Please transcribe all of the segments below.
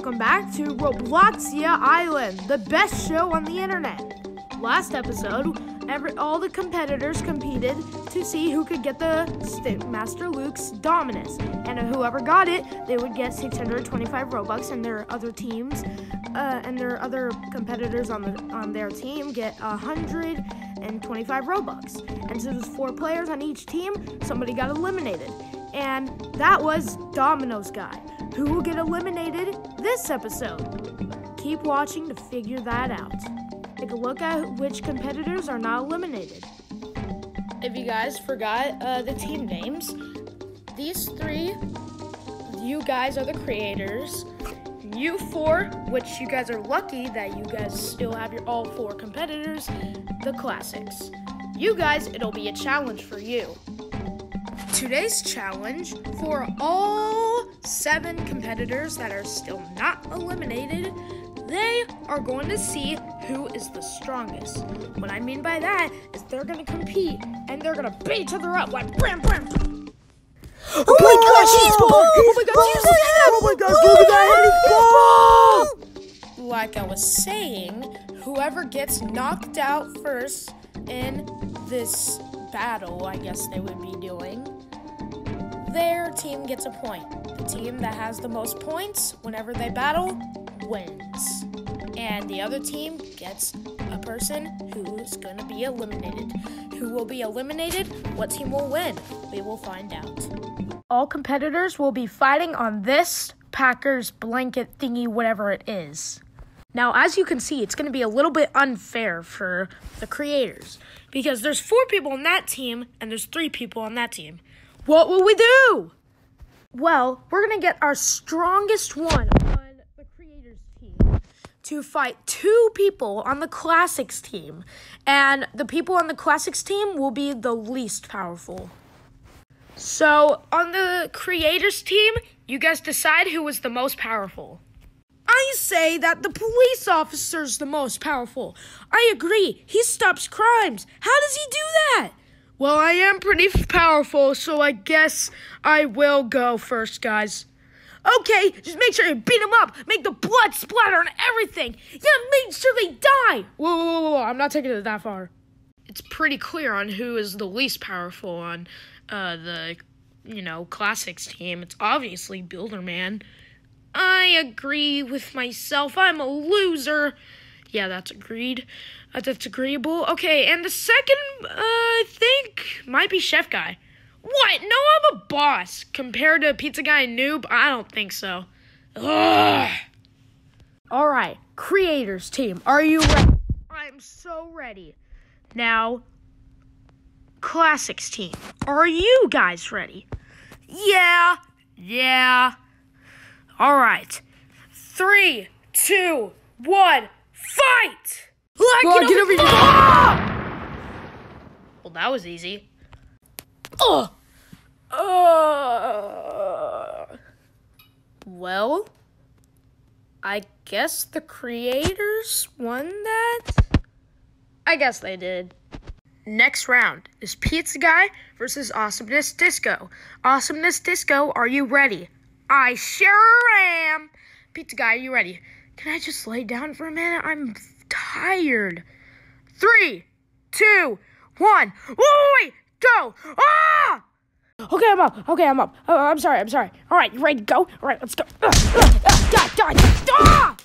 Welcome back to Robloxia Island, the best show on the internet. Last episode, every, all the competitors competed to see who could get the St- Master Luke's Dominus, and whoever got it, they would get 625 Robux, and their other teams, uh, and their other competitors on the on their team get 125 Robux. And so there's four players on each team. Somebody got eliminated, and that was Domino's guy, who will get eliminated this episode. Keep watching to figure that out. Take a look at which competitors are not eliminated. If you guys forgot uh, the team names, these three, you guys are the creators. You four, which you guys are lucky that you guys still have your all four competitors, the classics. You guys, it'll be a challenge for you. Today's challenge for all seven competitors that are still not eliminated, they are going to see who is the strongest. What I mean by that is they're going to compete and they're going to beat each other up like bram bram. Oh my gosh, oh he's ball! Oh my gosh, that? Oh my gosh, look at that, he's! Like I was saying, whoever gets knocked out first in this battle, I guess they would be doing, their team gets a point. The team that has the most points whenever they battle wins. And the other team gets a person who's going to be eliminated. Who will be eliminated? What team will win? We will find out. All competitors will be fighting on this Packers blanket thingy, whatever it is. Now, as you can see, it's going to be a little bit unfair for the creators because there's four people on that team and there's three people on that team. What will we do? Well, we're going to get our strongest one on the creators team to fight two people on the classics team, and the people on the classics team will be the least powerful. So, on the creators team, you guys decide who was the most powerful. I say that the police officer's the most powerful. I agree. He stops crimes. How does he do that? Well, I am pretty powerful, so I guess I will go first, guys. Okay, just make sure you beat them up. Make the blood splatter and everything. Yeah, make sure they die. Whoa, whoa, whoa, whoa. I'm not taking it that far. It's pretty clear on who is the least powerful on uh, the, you know, classics team. It's obviously Builderman. I agree with myself. I'm a loser. Yeah, that's agreed. Uh, that's agreeable. Okay, and the second, uh, I think, might be Chef Guy. What? No, I'm a boss. Compared to Pizza Guy and Noob, I don't think so. Ugh. All right, creators team, are you ready? I'm so ready. Now, classics team, are you guys ready? Yeah, yeah. All right. Three, two, one, fight! Go on, get over here. Well, that was easy. Oh. Well, I guess the creators won that. I guess they did. Next round is Pizza Guy versus Awesomeness Disco. Awesomeness Disco, are you ready? I sure am. Pizza Guy, are you ready? Can I just lay down for a minute? I'm tired. Three, two, one. Wait. Go. Ah! Okay, I'm up. Okay, I'm up. Oh, I'm sorry. I'm sorry. All right, you ready to go? All right, let's go. Ah, ah, ah, die, die, ah!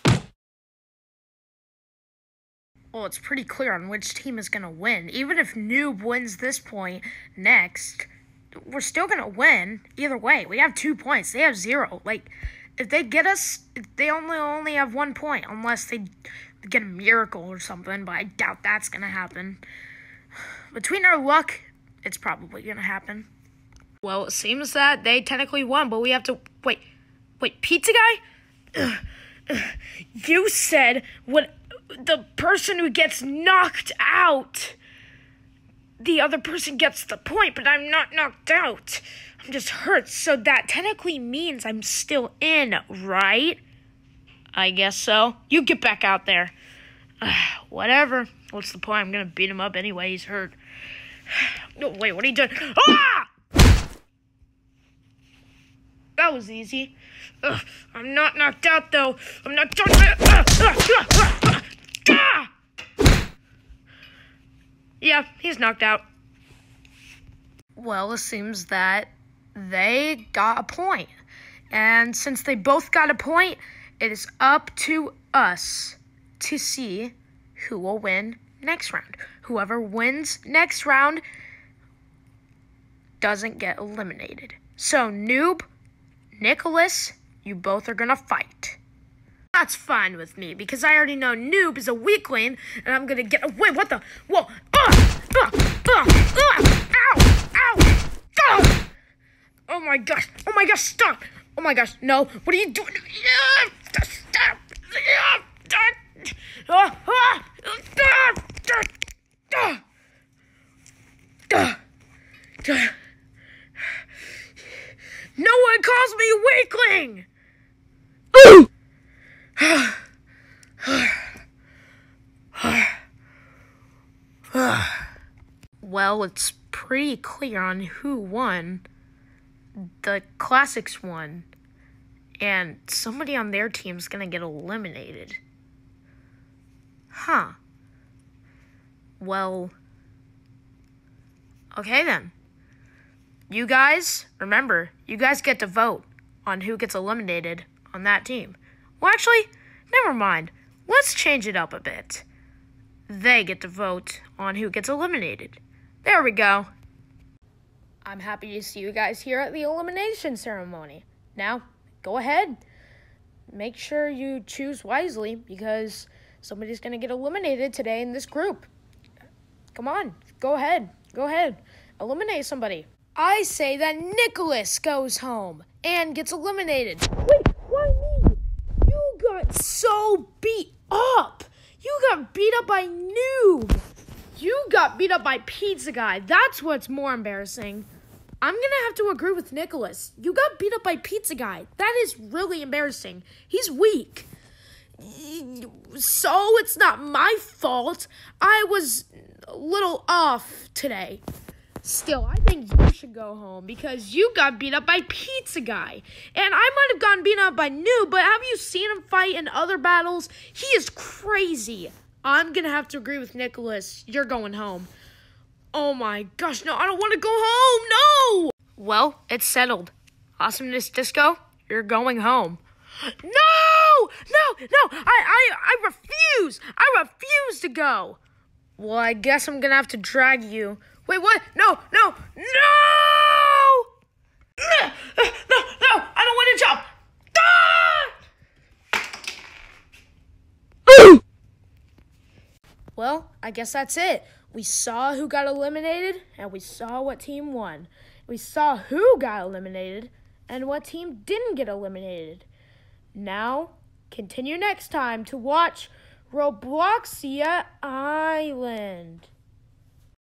Well, it's pretty clear on which team is going to win. Even if Noob wins this point next, we're still going to win either way. We have two points. They have zero. Like, if they get us, they only only have one point unless they get a miracle or something, but I doubt that's going to happen. Between our luck, it's probably going to happen. Well, it seems that they technically won, but we have to wait. Wait, pizza guy? You said when the person who gets knocked out, the other person gets the point, but I'm not knocked out. I'm just hurt, so that technically means I'm still in, right? I guess so. You get back out there. whatever. What's the point? I'm gonna beat him up anyway. He's hurt. No, wait, what are you doing? Ah! that was easy. Ugh, I'm not knocked out though. I'm not done. Uh, ah! Yeah, he's knocked out. Well, it seems that they got a point. And since they both got a point, it is up to us to see who will win next round. Whoever wins next round doesn't get eliminated. So, Noob, Nicholas, you both are gonna fight. That's fine with me because I already know Noob is a weakling and I'm gonna get away. What the? Whoa! Uh, uh, uh, uh, ow! Ow! Oh! oh my gosh! Oh my gosh! Stop! Oh my gosh! No! What are you doing? Stop! No one calls me weakling! Well, it's pretty clear on who won. The Classics won. And somebody on their team's gonna get eliminated. Huh. Well. Okay then. You guys, remember, you guys get to vote on who gets eliminated on that team. Well, actually, never mind. Let's change it up a bit. They get to vote on who gets eliminated. There we go. I'm happy to see you guys here at the elimination ceremony. Now, go ahead. Make sure you choose wisely because somebody's going to get eliminated today in this group. Come on, go ahead. Go ahead. Eliminate somebody. I say that Nicholas goes home and gets eliminated. Wait, why me? You got so beat up. You got beat up by Noob. You got beat up by Pizza Guy. That's what's more embarrassing. I'm gonna have to agree with Nicholas. You got beat up by Pizza Guy. That is really embarrassing. He's weak. So it's not my fault. I was a little off today. Still, I think you should go home because you got beat up by Pizza Guy. And I might have gotten beat up by Noob, but have you seen him fight in other battles? He is crazy. I'm going to have to agree with Nicholas. You're going home. Oh my gosh, no, I don't want to go home. No! Well, it's settled. Awesomeness Disco, you're going home. No! No, no, I, I, I refuse. I refuse to go. Well, I guess I'm going to have to drag you Wait, what? No, no, no! No, no, I don't want to jump. Ah! Well, I guess that's it. We saw who got eliminated, and we saw what team won. We saw who got eliminated, and what team didn't get eliminated. Now, continue next time to watch Robloxia Island.